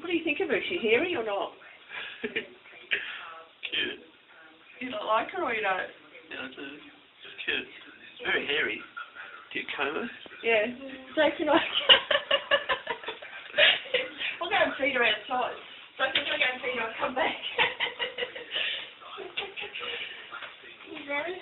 What do you think of her? Is she hairy or not? cute. You don't like her or you don't? Yeah, I do. She's cute. She's very hairy. Do you comb her? Yeah. So can I... we'll go and feed her outside. So can I go and feed her I'll come back? you ready?